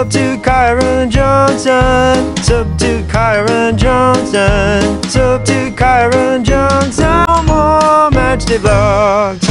Sub to Kyran Johnston. Sub to Kyran Johnston. Sub to Kyran Johnston. No more match day vlogs.